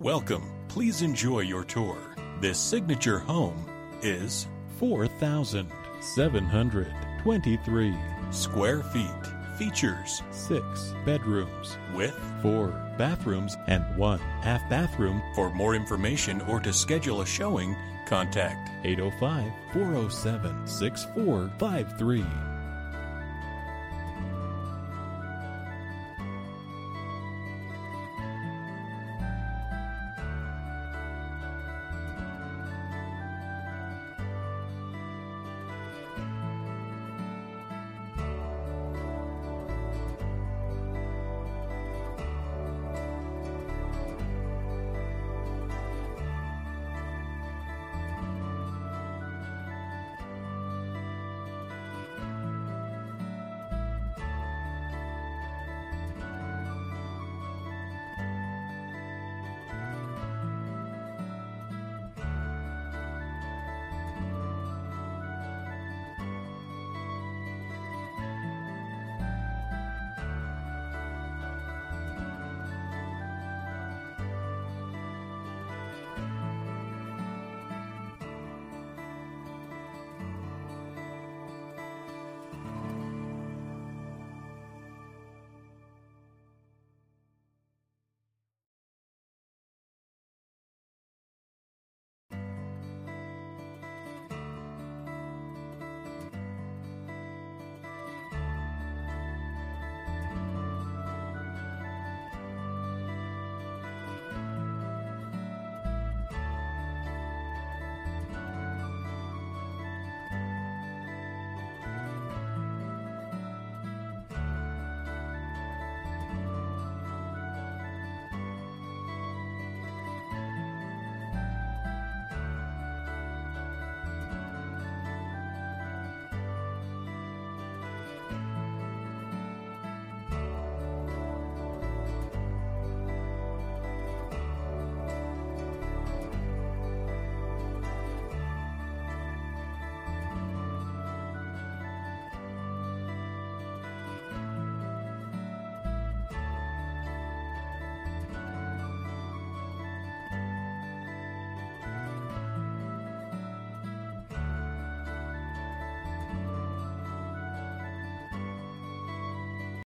Welcome. Please enjoy your tour. This signature home is 4,723 square feet. Features six bedrooms with four bathrooms and one half bathroom For more information or to schedule a showing, contact 805 407 6453